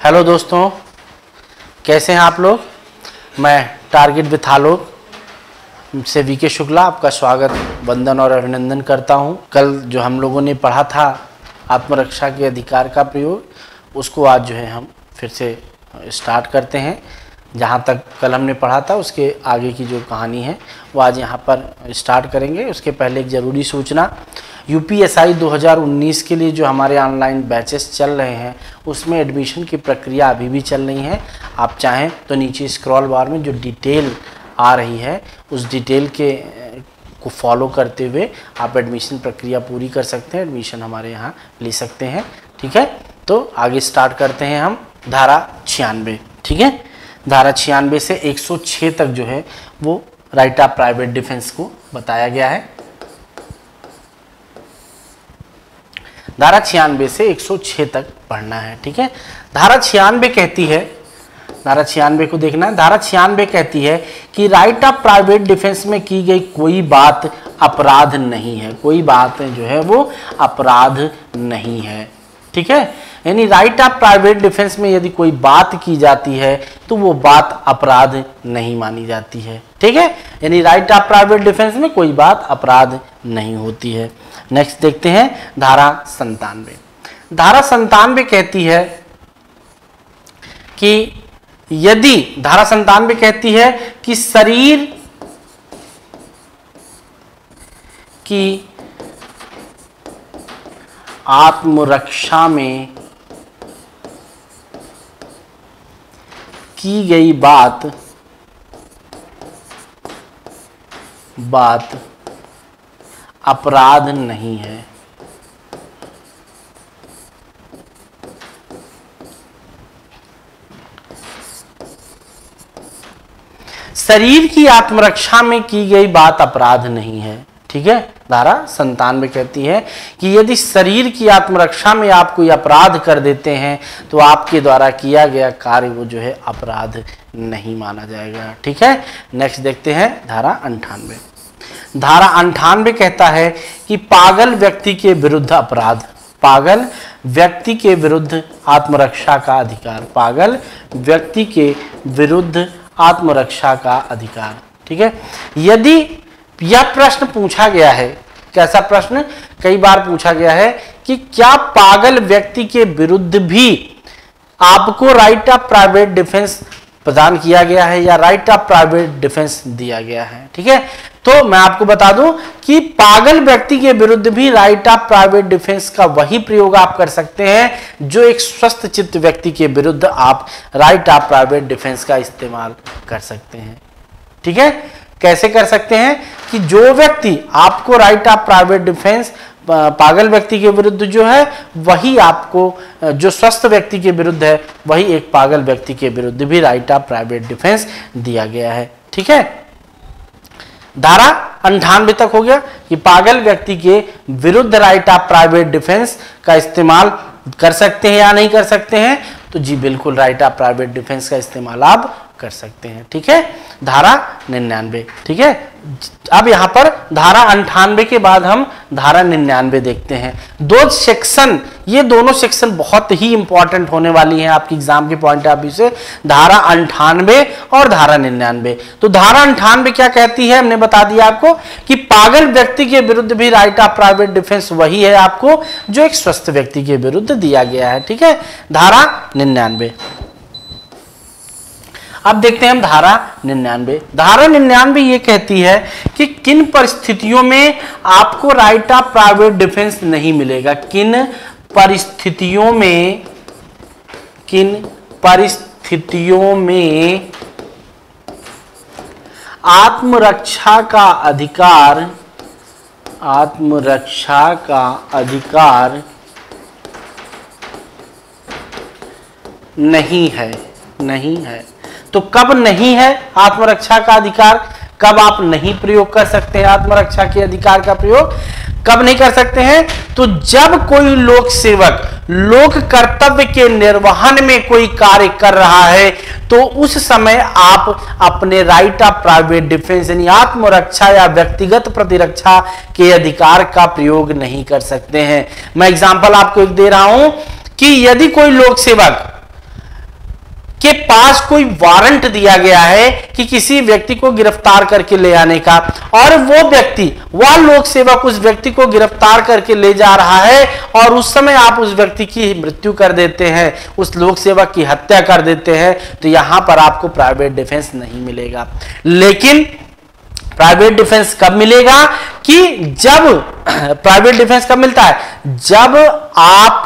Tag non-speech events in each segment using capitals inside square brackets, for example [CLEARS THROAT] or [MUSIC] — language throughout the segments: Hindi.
हेलो दोस्तों, कैसे हैं आप लोग? मैं टारगेट विथ आलोक से वी के शुक्ला आपका स्वागत, वंदन और अभिनंदन करता हूँ। कल जो हम लोगों ने पढ़ा था आत्मरक्षा के अधिकार का प्रयोग, उसको आज जो है हम फिर से स्टार्ट करते हैं। जहाँ तक कल हमने पढ़ा था, उसके आगे की जो कहानी है, वो आज यहाँ पर स्टार्ट करेंगे। उसके पहले एक ज़रूरी सूचना यूपीएसआई 2019 के लिए जो हमारे ऑनलाइन बैचेस चल रहे हैं, उसमें एडमिशन की प्रक्रिया अभी भी चल रही है। आप चाहें तो नीचे स्क्रॉल बार में जो डिटेल आ रही है, उस डिटेल के को फॉलो करते हुए आप एडमिशन प्रक्रिया पूरी कर सकते हैं। एडमिशन हमारे यहाँ ले सकते हैं, ठीक है? तो आगे स्टार्ट करते हैं हम, धारा छियानवे, ठीक है? धारा छियानवे से 106 तक जो है, वो राइट ऑफ़ प्राइवेट डिफेंस को बताया गया है। धारा छियानवे से 106 तक पढ़ना है, ठीक है? धारा छियानवे कहती है, धारा छियानवे को देखना है। धारा छियानवे कहती है कि राइट ऑफ़ प्राइवेट डिफेंस में की गई कोई बात अपराध नहीं है। कोई बात जो है वो अपराध नहीं है। ठीक है? यानी राइट ऑफ़ प्राइवेट डिफेंस में यदि कोई बात की जाती है तो वो बात अपराध नहीं मानी जाती है। ठीक है? यानी राइट ऑफ़ प्राइवेट डिफेंस में कोई बात अपराध नहीं होती है। नेक्स्ट देखते हैं धारा संतानवे धारा संतानवे कहती है कि यदि, धारा संतानवे कहती है कि शरीर की आत्मरक्षा में की गई बात बात अपराध नहीं है। शरीर की आत्मरक्षा में की गई बात अपराध नहीं है। ठीक है? धारा संतानवे कहती है कि यदि शरीर की आत्मरक्षा में आप कोई अपराध कर देते हैं तो आपके द्वारा किया गया कार्य वो जो है अपराध नहीं माना जाएगा। ठीक है? नेक्स्ट देखते हैं धारा अंठानवे। धारा अंठानवे कहता है कि पागल व्यक्ति के विरुद्ध अपराध। पागल व्यक्ति के विरुद्ध आत्मरक्षा का अधिकार। पागल व्यक्ति के विरुद्ध आत्मरक्षा का अधिकार। ठीक है? यदि यह प्रश्न पूछा गया है। कैसा प्रश्न? कई बार पूछा गया है कि क्या पागल व्यक्ति के विरुद्ध भी आपको राइट ऑफ़ प्राइवेट डिफेंस प्रदान किया गया है या राइट ऑफ़ प्राइवेट डिफेंस दिया गया है? ठीक है? तो मैं आपको बता दूँ कि पागल व्यक्ति के विरुद्ध भी राइट ऑफ़ प्राइवेट डिफेंस का वही प्रयोग आप कर सकते हैं जो एक स्वस्थ चित्त व्यक्ति के विरुद्ध आप राइट ऑफ़ प्राइवेट डिफेंस का इस्तेमाल कर सकते हैं। ठीक है? कैसे कर सकते हैं कि जो व्यक्ति, आपको राइट ऑफ़ प्राइवेट डिफेंस पागल व्यक्ति के विरुद्ध जो है, वही आपको जो स्वस्थ व्यक्ति के विरुद्ध है, वही एक पागल व्यक्ति के विरुद्ध भी राइट ऑफ़ प्राइवेट डिफेंस दिया गया है। ठीक है? धारा अंठानवे तक हो गया कि पागल व्यक्ति के विरुद्ध राइट ऑफ़ प्राइवेट डिफेंस का इस्तेमाल कर सकते हैं या नहीं कर सकते हैं। तो जी, बिल्कुल राइट ऑफ़ प्राइवेट डिफेंस का इस्तेमाल आप कर सकते हैं, ठीक है? धारा निन्यानवे, ठीक है? अब यहाँ पर धारा अंठानवे के बाद हम धारा निन्यानवे देखते हैं। दो सेक्शन, ये दोनों सेक्शन बहुत ही इंपॉर्टेंट होने वाली हैं आपकी एग्ज़ाम के पॉइंट ऑफ़ व्यू से। धारा अंठानवे और धारा निन्यानवे। तो धारा अंठानवे क्या कहती है? हमने बता दिया आपको कि पागल व्यक्ति के विरुद्ध भी राइट ऑफ़ प्राइवेट डिफेंस वही है आपको, जो एक स्वस्थ व्यक्ति के विरुद्ध दिया गया है, ठीक है? धारा निन्यानवे। अब देखते हैं हम धारा निन्यानवे। धारा निन्यानवे ये कहती है कि किन परिस्थितियों में आपको राइट ऑफ़ प्राइवेट डिफेंस नहीं मिलेगा? किन परिस्थितियों में, किन परिस्थितियों में आत्मरक्षा का अधिकार, आत्मरक्षा का अधिकार नहीं है नहीं है। तो कब नहीं है आत्मरक्षा का अधिकार? कब आप नहीं प्रयोग कर सकते हैं आत्मरक्षा के अधिकार का प्रयोग? कब नहीं कर सकते हैं? तो जब कोई लोक सेवक, लोक कर्तव्य के निर्वहन में कोई कार्य कर रहा है तो उस समय आप अपने राइट ऑफ़ प्राइवेट डिफेंस यानी आत्मरक्षा या व्यक्तिगत प्रतिरक्षा के अधिकार का प्रयोग नहीं कर सकते हैं। मैं एग्जांपल आपको एक दे रहा हूँ कि यदि कोई लोक सेवक के पास कोई वारंट दिया गया है कि किसी व्यक्ति को गिरफ़्तार करके ले आने का। और वो व्यक्ति, वह लोक सेवक उस व्यक्ति को गिरफ़्तार करके ले जा रहा है और उस समय आप उस व्यक्ति की मृत्यु कर देते हैं, उस लोक सेवक की हत्या कर देते हैं तो यहाँ पर आपको प्राइवेट डिफेंस नहीं मिलेगा। लेकिन प्राइवेट डिफेंस कब मिलेगा कि जब [CLEARS THROAT] प्राइवेट डिफेंस कब मिलता है? जब आप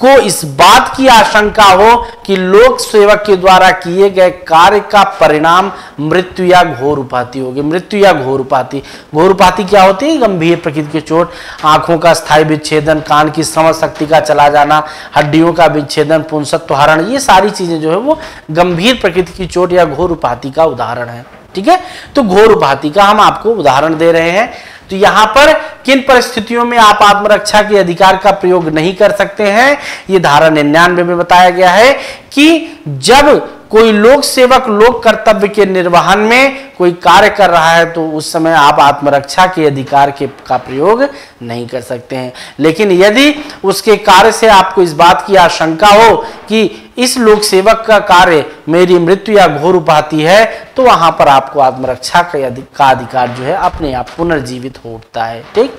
को इस बात की आशंका हो कि लोक सेवक के द्वारा किए गए कार्य का परिणाम मृत्यु या घोर उपाति होगी। मृत्यु या घोर उपाति घोर उपाति क्या होती है? गंभीर प्रकृति की चोट, आँखों का स्थायी विच्छेदन, कान की समझ शक्ति का चला जाना, हड्डियों का विच्छेदन, पुंसत्व हरण, ये सारी चीज़ें जो है वो गंभीर प्रकृति की चोट या घोर उपाति का उदाहरण है। ठीक है? तो घोर उपाधि का हम आपको उदाहरण दे रहे हैं। तो यहाँ पर किन परिस्थितियों में आप आत्मरक्षा के अधिकार का प्रयोग नहीं कर सकते हैं? ये धारा निन्यानवे में बताया गया है कि जब कोई लोक सेवक, लोक कर्तव्य के निर्वहन में कोई कार्य कर रहा है तो उस समय आप आत्मरक्षा के अधिकार के, का प्रयोग नहीं कर सकते हैं। लेकिन यदि उसके कार्य से आपको इस बात की आशंका हो कि इस लोक सेवक का कार्य मेरी मृत्यु या घोर उपाती है तो वहाँ पर आपको आत्मरक्षा का अधिकार जो है अपने आप पुनर्जीवित हो उठता है। ठीक?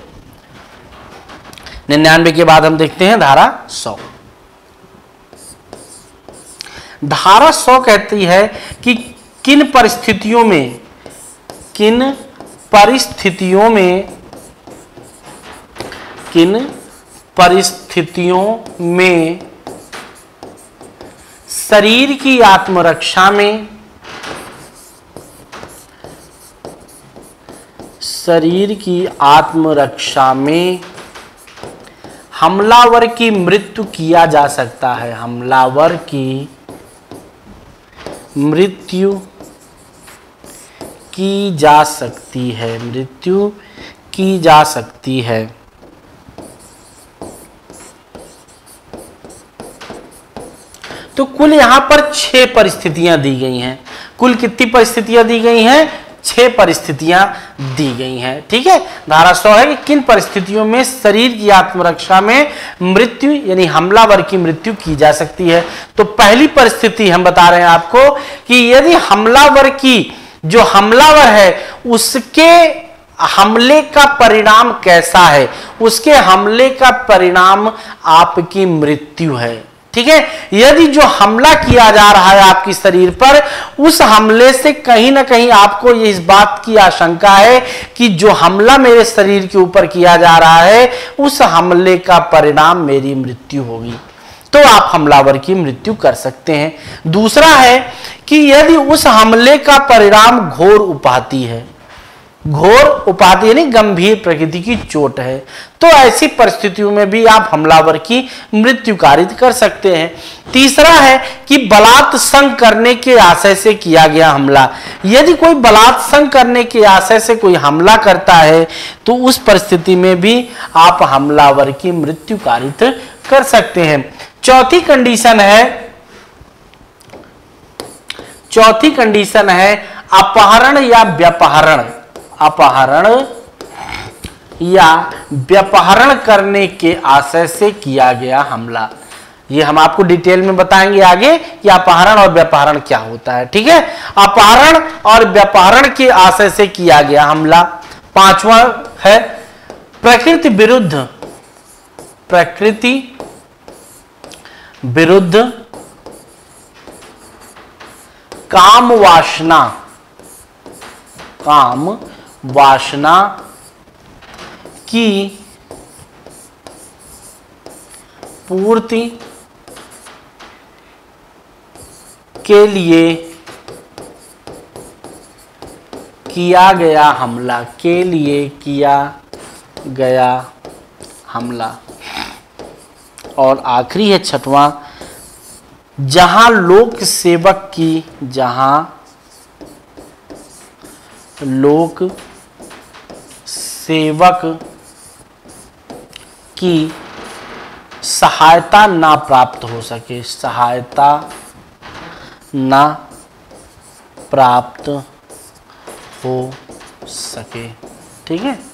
निन्यानवे के बाद हम देखते हैं धारा सौ। धारा सौ कहती है कि किन परिस्थितियों में किन परिस्थितियों में किन परिस्थितियों में शरीर की आत्मरक्षा में, शरीर की आत्मरक्षा में हमलावर की मृत्यु किया जा सकता है। हमलावर की मृत्यु की जा सकती है। मृत्यु की जा सकती है। तो कुल यहाँ पर छह परिस्थितियाँ दी गई हैं। कुल कितनी परिस्थितियाँ दी गई हैं? छह परिस्थितियाँ दी गई हैं। ठीक है? धारा सौ है कि किन परिस्थितियों में शरीर की आत्मरक्षा में मृत्यु, यानी हमलावर की मृत्यु की जा सकती है? तो पहली परिस्थिति हम बता रहे हैं आपको कि यदि हमलावर की, जो हमलावर है, उसके हमले का परिणाम कैसा है? उसके हमले का परिणाम आपकी मृत्यु है। ठीक है? यदि जो हमला किया जा रहा है आपकी शरीर पर, उस हमले से कहीं ना कहीं आपको ये इस बात की आशंका है कि जो हमला मेरे शरीर के ऊपर किया जा रहा है, उस हमले का परिणाम मेरी मृत्यु होगी। तो आप हमलावर की मृत्यु कर सकते हैं। दूसरा है कि यदि उस हमले का परिणाम घोर उपाती है घोर उपाधि यानी गंभीर प्रकृति की चोट है। तो ऐसी परिस्थितियों में भी आप हमलावर की मृत्यु कारित कर सकते हैं। तीसरा है कि बलात् संग करने के आशय से किया गया हमला। यदि कोई बलात् संग करने के आशय से कोई हमला करता है तो उस परिस्थिति में भी आप हमलावर की मृत्यु कारित कर सकते हैं। चौथी कंडीशन है, चौथी कंडीशन है अपहरण या व्यापहरण। अपहरण या व्यापहरण करने के आशय से किया गया हमला। ये हम आपको डिटेल में बताएँगे आगे कि अपहरण और व्यापहरण क्या होता है, ठीक है? अपहरण और व्यापहरण के आशय से किया गया हमला। पांचवा है, प्रकृति विरुद्ध प्रकृति विरुद्ध काम वासना। काम वासना की पूर्ति के लिए किया गया हमला, के लिए किया गया हमला। और आखिरी है छठवां, जहाँ लोक सेवक की, जहाँ लोक सेवक की सहायता ना प्राप्त हो सके सहायता ना प्राप्त हो सके। ठीक है?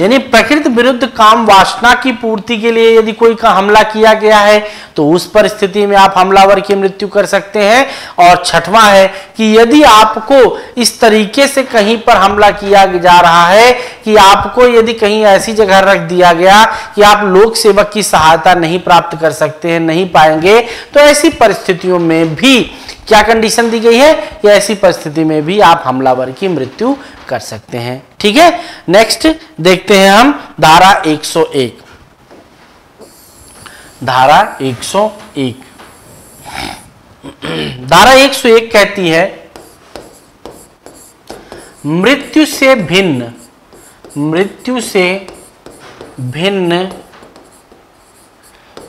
यानी प्रकृति विरुद्ध काम वासना की पूर्ति के लिए यदि कोई का हमला किया गया है तो उस परिस्थिति में आप हमलावर की मृत्यु कर सकते हैं। और छठवां है कि यदि आपको इस तरीके से कहीं पर हमला किया जा रहा है कि आपको यदि कहीं ऐसी जगह रख दिया गया कि आप लोक सेवक की सहायता नहीं प्राप्त कर सकते हैं, नहीं पाएँगे तो ऐसी परिस्थितियों में भी क्या कंडीशन दी गई है? कि ऐसी परिस्थिति में भी आप हमलावर की मृत्यु कर सकते हैं। ठीक है? नेक्स्ट देखते हैं हम धारा 101 धारा 101 धारा 101 कहती है, मृत्यु से भिन्न, मृत्यु से भिन्न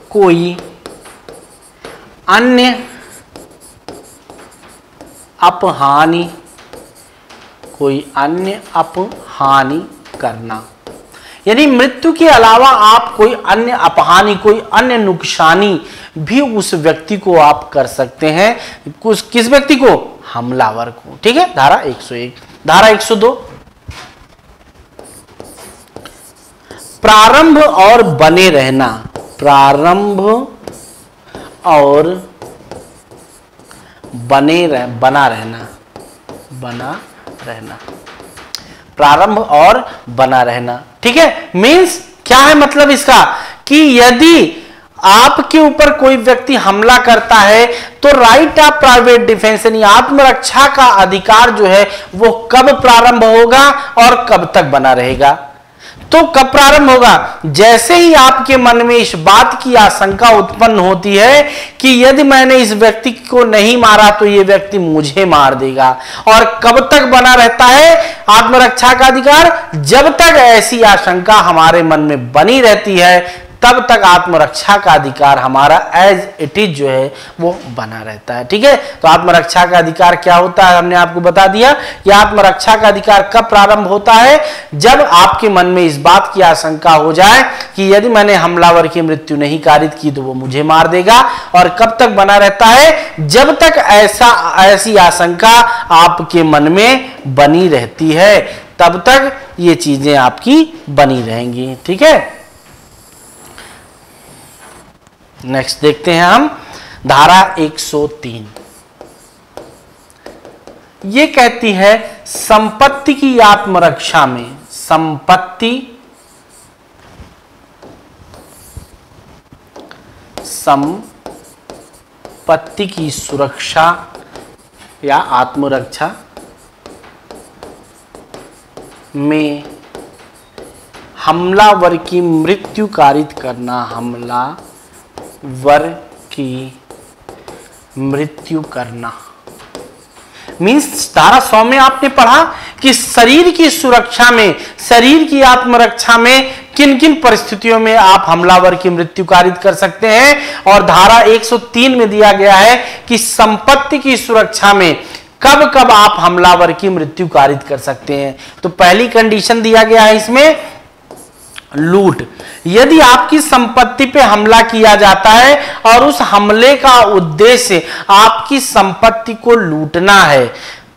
कोई अन्य अपहानि। कोई अन्य अपहानि करना। यानी मृत्यु के अलावा आप कोई अन्य अपहानि, कोई अन्य नुकसानी भी उस व्यक्ति को आप कर सकते हैं कुछ किस व्यक्ति को? हमलावर को। ठीक है? धारा 101 धारा 102 प्रारंभ और बने रहना। प्रारंभ और बने रह, बना रहना बना रहना। प्रारंभ और बना रहना। ठीक है? मींस क्या है मतलब इसका? कि यदि आपके ऊपर कोई व्यक्ति हमला करता है तो राइट ऑफ़ प्राइवेट डिफेंस यानी आत्मरक्षा का अधिकार जो है, वो कब प्रारंभ होगा और कब तक बना रहेगा? तो कब प्रारंभ होगा? जैसे ही आपके मन में इस बात की आशंका उत्पन्न होती है कि यदि मैंने इस व्यक्ति को नहीं मारा तो यह व्यक्ति मुझे मार देगा। और कब तक बना रहता है आत्मरक्षा का अधिकार? जब तक ऐसी आशंका हमारे मन में बनी रहती है तब तक आत्मरक्षा का अधिकार हमारा एज इट इज़ जो है, वो बना रहता है। ठीक है? तो आत्मरक्षा का अधिकार क्या होता है? हमने आपको बता दिया कि आत्मरक्षा का अधिकार कब प्रारंभ होता है? जब आपके मन में इस बात की आशंका हो जाए कि यदि मैंने हमलावर की मृत्यु नहीं कारित की तो वो मुझे मार देगा। और कब तक बना रहता है? जब तक ऐसा, ऐसी आशंका आपके मन में बनी रहती है, तब तक ये चीज़ें आपकी बनी रहेंगी। ठीक है? नेक्स्ट देखते हैं हम, धारा 103 ये कहती है, संपत्ति की आत्मरक्षा में, संपत्ति संपत्ति की सुरक्षा या आत्मरक्षा में हमलावर की मृत्यु कारित करना, हमला वर की मृत्यु करना। मीन्स धारा सौ में आपने पढ़ा कि शरीर की सुरक्षा में, शरीर की आत्मरक्षा में किन किन परिस्थितियों में आप हमलावर की मृत्यु कारित कर सकते हैं? और धारा 103 में दिया गया है कि संपत्ति की सुरक्षा में कब कब आप हमलावर की मृत्यु कारित कर सकते हैं। तो पहली कंडीशन दिया गया है इसमें लूट। यदि आपकी संपत्ति पे हमला किया जाता है और उस हमले का उद्देश्य आपकी संपत्ति को लूटना है,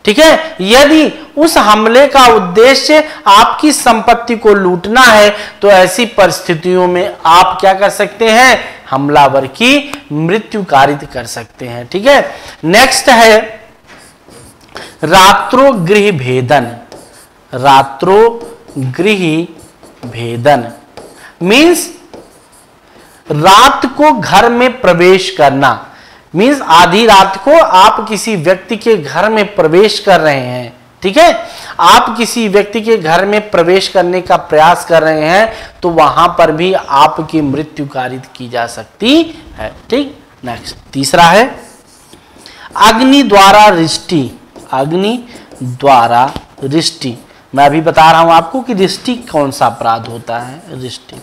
ठीक है? यदि उस हमले का उद्देश्य आपकी संपत्ति को लूटना है तो ऐसी परिस्थितियों में आप क्या कर सकते हैं? हमलावर की मृत्यु कारित कर सकते हैं, ठीक है? नेक्स्ट है रात्रो गृह भेदन। रात्रो गृह भेदन। मीन्स रात को घर में प्रवेश करना। मीन्स आधी रात को आप किसी व्यक्ति के घर में प्रवेश कर रहे हैं। ठीक है? आप किसी व्यक्ति के घर में प्रवेश करने का प्रयास कर रहे हैं तो वहाँ पर भी आपकी मृत्यु कारित की जा सकती है। ठीक? नेक्स्ट तीसरा है, अग्नि द्वारा रिष्टि। अग्नि द्वारा रिष्टि। मैं अभी बता रहा हूँ आपको कि रिष्टि कौन सा अपराध होता है? रिष्टि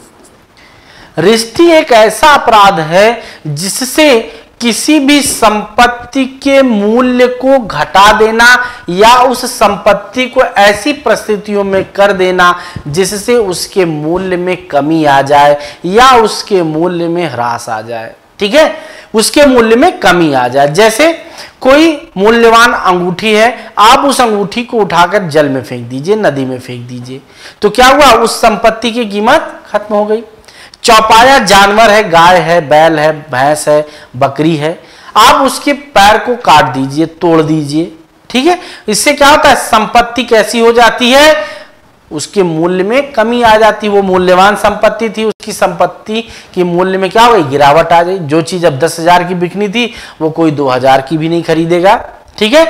रिष्टि एक ऐसा अपराध है जिससे किसी भी संपत्ति के मूल्य को घटा देना या उस संपत्ति को ऐसी परिस्थितियों में कर देना जिससे उसके मूल्य में कमी आ जाए या उसके मूल्य में ह्रास आ जाए। ठीक है? उसके मूल्य में कमी आ जाए। जैसे कोई मूल्यवान अंगूठी है, आप उस अंगूठी को उठाकर जल में फेंक दीजिए, नदी में फेंक दीजिए। तो क्या हुआ? उस संपत्ति की कीमत खत्म हो गई। चौपाया जानवर है, गाय है, बैल है, भैंस है, बकरी है। आप उसके पैर को काट दीजिए, तोड़ दीजिए। ठीक है? इससे क्या होता है? संपत्ति कैसी हो जाती है? उसके मूल्य में कमी आ जाती, वो मूल्यवान संपत्ति थी, उसकी संपत्ति की मूल्य में क्या हो गई गिरावट आ गई। जो चीज़ अब दस हज़ार की बिकनी थी, वो कोई दो हज़ार की भी नहीं खरीदेगा। ठीक है?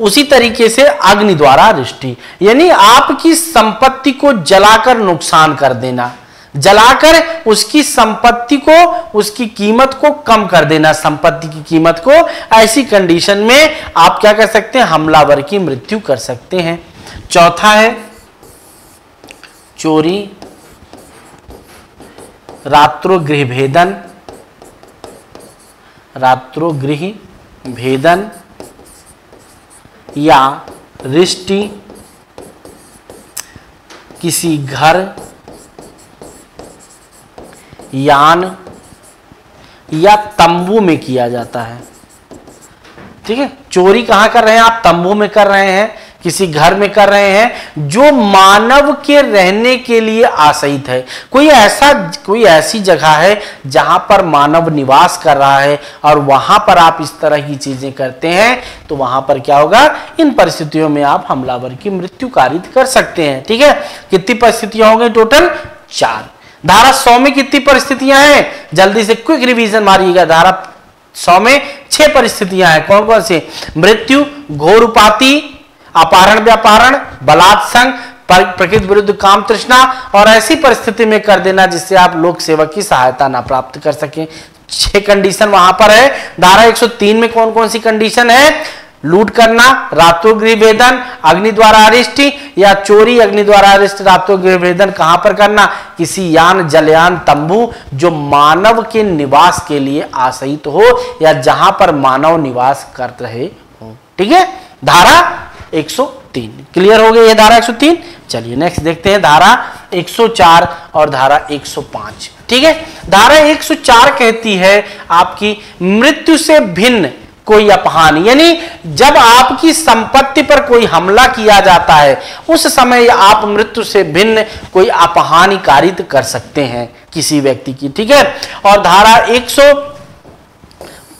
उसी तरीके से अग्नि द्वारा रिष्टि यानी आपकी संपत्ति को जलाकर नुकसान कर देना, जलाकर उसकी संपत्ति को, उसकी कीमत को कम कर देना, संपत्ति की कीमत को, ऐसी कंडीशन में आप क्या कर सकते हैं? हमलावर की मृत्यु कर सकते हैं। चौथा है चोरी रात्रोगृह भेदन रात्रोगृह भेदन या रिष्टि, किसी घर, यान या तंबू में किया जाता है। ठीक है? चोरी कहाँ कर रहे हैं आप? तंबू में कर रहे हैं। किसी घर में कर रहे हैं, जो मानव के रहने के लिए आश्रित है। कोई ऐसा, कोई ऐसी जगह है जहाँ पर मानव निवास कर रहा है और वहाँ पर आप इस तरह की चीज़ें करते हैं तो वहाँ पर क्या होगा? इन परिस्थितियों में आप हमलावर की मृत्यु कारित कर सकते हैं। ठीक है? कितनी परिस्थितियाँ होंगी टोटल? चार। धारा सौ में कितनी परिस्थितियाँ हैं? जल्दी से क्विक रिवीजन मारिएगा। धारा सौ में छह परिस्थितियाँ हैं। कौन कौन से? मृत्यु, घोर उपाति अपहरण व्यापारण बलात्संग प्रकृति विरुद्ध काम तृष्णा और ऐसी परिस्थिति में कर देना जिससे आप लोक सेवक की सहायता ना प्राप्त कर सके। छह कंडीशन वहाँ पर है। धारा 103 में कौन कौन सी कंडीशन है? लूट करना रात्रोगृह भेदन अग्नि द्वारा अरिष्ट या चोरी अग्नि द्वारा अरिष्ट रातो गृह भेदन कहाँ पर करना? किसी यान, जलयान, तंबू जो मानव के निवास के लिए आश्रित हो या जहाँ पर मानव निवास कर रहे हो। ठीक है? धारा 103 क्लियर हो गया ये धारा 103 चलिए नेक्स्ट देखते हैं धारा 104 और धारा 105 ठीक है? धारा 104 कहती है आपकी मृत्यु से भिन्न कोई अपहान। यानी जब आपकी संपत्ति पर कोई हमला किया जाता है, उस समय आप मृत्यु से भिन्न कोई अपहानि कारित कर सकते हैं किसी व्यक्ति की। ठीक है? और धारा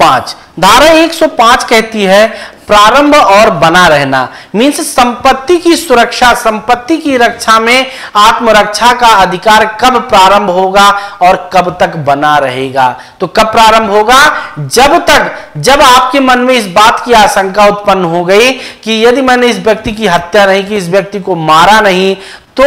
105 धारा 105 कहती है, प्रारंभ और बना रहना। मीन्स संपत्ति की सुरक्षा, संपत्ति की रक्षा में आत्मरक्षा का अधिकार कब प्रारंभ होगा और कब तक बना रहेगा। तो कब प्रारंभ होगा? जब तक, जब आपके मन में इस बात की आशंका उत्पन्न हो गई कि यदि मैंने इस व्यक्ति की हत्या नहीं की, इस व्यक्ति को मारा नहीं तो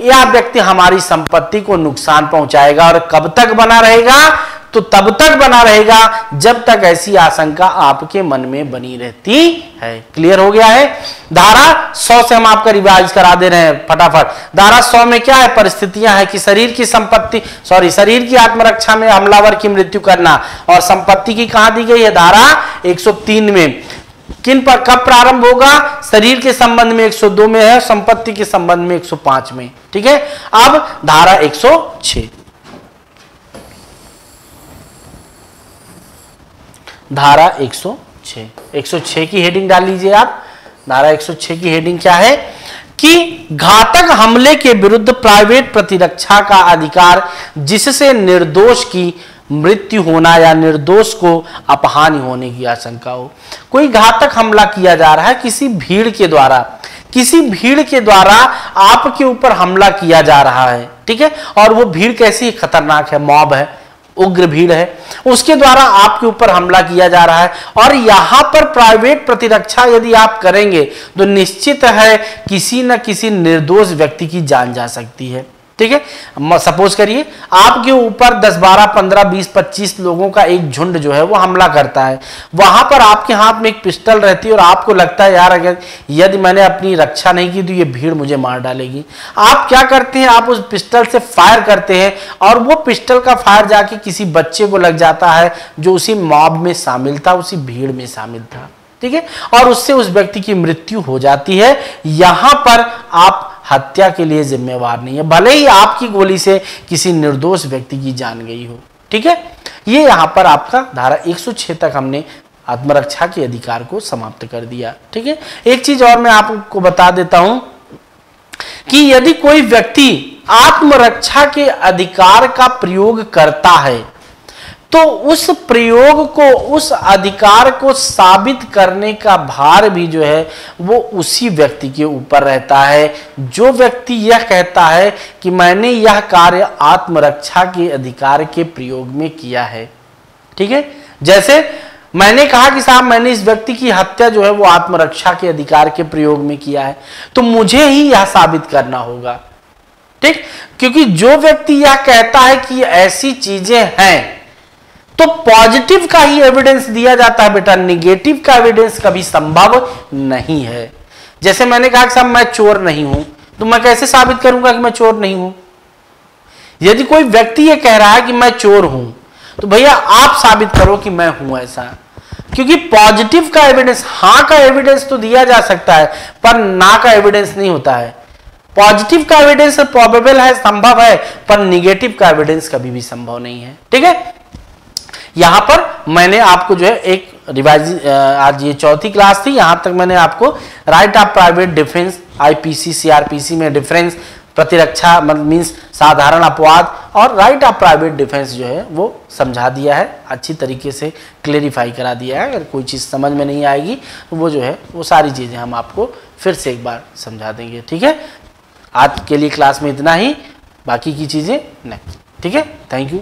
यह व्यक्ति हमारी संपत्ति को नुकसान पहुंचाएगा और कब तक बना रहेगा? तो तब तक बना रहेगा जब तक ऐसी आशंका आपके मन में बनी रहती है। क्लियर हो गया है? धारा 100 से हम आपका रिवाइज करा दे रहे हैं फटाफट। धारा 100 में क्या है? परिस्थितियाँ है कि शरीर की संपत्ति सॉरी शरीर की आत्मरक्षा में हमलावर की मृत्यु करना और संपत्ति की कहा दी गई है? धारा 103 में। किन पर कब प्रारंभ होगा? शरीर के संबंध में 102 में है संपत्ति के संबंध में 105 में। ठीक है? अब धारा 106 धारा 106 106 की हेडिंग डाल लीजिए आप। धारा 106 की हेडिंग क्या है? कि घातक हमले के विरुद्ध प्राइवेट प्रतिरक्षा का अधिकार, जिससे निर्दोष की मृत्यु होना या निर्दोष को अपहानि होने की आशंका हो। कोई घातक हमला किया जा रहा है, किसी भीड़ के द्वारा, किसी भीड़ के द्वारा आपके ऊपर हमला किया जा रहा है, ठीक है? और वो भीड़ कैसी खतरनाक है, मॉब है। उग्र भीड़ है। उसके द्वारा आपके ऊपर हमला किया जा रहा है और यहाँ पर प्राइवेट प्रतिरक्षा यदि आप करेंगे तो निश्चित है किसी न किसी निर्दोष व्यक्ति की जान जा सकती है। ठीक है? सपोज़ करिए, आपके ऊपर 10 12 15 20 25 लोगों का एक झुंड जो है, वो हमला करता है। वहाँ पर आपके हाथ में एक पिस्टल रहती है और आपको लगता है, यार, अगर यदि मैंने अपनी रक्षा नहीं की तो ये भीड़ मुझे मार डालेगी। आप क्या करते हैं, आप उस पिस्टल से फायर करते हैं और वो पिस्टल का फायर जाके किसी बच्चे को लग जाता है, जो उसी मॉब में शामिल था, उसी भीड़ में शामिल था। ठीक है? और उससे उस व्यक्ति की मृत्यु हो जाती है। यहाँ पर आप हत्या के लिए जिम्मेवार नहीं है। भले ही आपकी गोली से किसी निर्दोष व्यक्ति की जान गई हो, ठीक है? ये यहाँ पर आपका धारा 106 तक हमने आत्मरक्षा के अधिकार को समाप्त कर दिया, ठीक है? एक चीज़ और मैं आपको बता देता हूँ कि यदि कोई व्यक्ति आत्मरक्षा के अधिकार का प्रयोग करता है तो उस प्रयोग को, उस अधिकार को साबित करने का भार भी जो है, वो उसी व्यक्ति के ऊपर रहता है। जो व्यक्ति यह कहता है कि मैंने यह कार्य आत्मरक्षा के अधिकार के प्रयोग में किया है, ठीक है? जैसे मैंने कहा कि साहब, मैंने इस व्यक्ति की हत्या जो है, वो आत्मरक्षा के अधिकार के प्रयोग में किया है तो मुझे ही यह साबित करना होगा, ठीक? क्योंकि जो व्यक्ति यह कहता है कि ऐसी चीज़ें हैं तो पॉजिटिव का ही एविडेंस दिया जाता है बेटा निगेटिव का एविडेंस कभी संभव नहीं है। जैसे मैंने कहा कि साहब, मैं चोर नहीं हूँ तो मैं कैसे साबित करूँगा कि मैं चोर नहीं हूँ? यदि कोई व्यक्ति ये कह रहा है कि मैं चोर हूँ तो भैया आप साबित करो कि मैं हूँ ऐसा। क्योंकि पॉजिटिव का एविडेंस हाँ का एविडेंस तो दिया जा सकता है, पर ना का एविडेंस नहीं होता है। पॉजिटिव का एविडेंस प्रोबेबल है, संभव है, पर निगेटिव का एविडेंस कभी भी संभव नहीं है। ठीक है? यहाँ पर मैंने आपको जो है एक रिवाइज आज ये चौथी क्लास थी, यहाँ तक मैंने आपको right of private defence IPC CrPC में डिफरेंस प्रतिरक्षा मतलब मीन्स साधारण अपवाद और राइट ऑफ़ प्राइवेट डिफेंस जो है वो समझा दिया है, अच्छी तरीके से क्लेरिफाई करा दिया है, अगर कोई चीज़ समझ में नहीं आएगी तो वो जो है, वो सारी चीज़ें हम आपको फिर से एक बार समझा देंगे, ठीक है? आज के लिए क्लास में इतना ही, बाकी की चीज़ें नहीं, ठीक है? Thank you